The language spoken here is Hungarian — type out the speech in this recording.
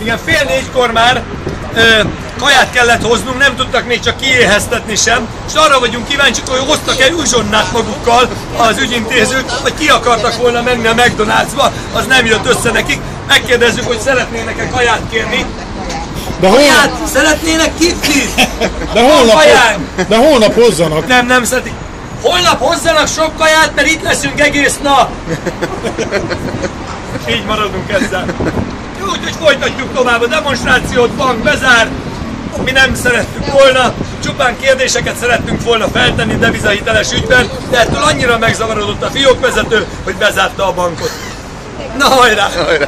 Igen, fél négykor már ö, kaját kellett hoznunk, nem tudtak még csak kiéheztetni sem, és arra vagyunk kíváncsiak, hogy hoztak-e uzsonnát magukkal az ügyintézők, vagy ki akartak volna menni a McDonald'sba, az nem jött össze nekik. Megkérdezzük, hogy szeretnének-e kaját kérni. De holnap... Kaját szeretnének kiflit? De holnap, de holnap hozzanak. Nem, nem szedik. Holnap hozzanak sok kaját, mert itt leszünk egész nap. Így maradunk ezzel. Jó, úgyhogy folytatjuk tovább a demonstrációt, bank bezárt. Mi nem szerettük volna, csupán kérdéseket szerettünk volna feltenni devizahiteles ügyben, de ettől annyira megzavarodott a fiókvezető, hogy bezárta a bankot. Na hajrá! Na, hajrá.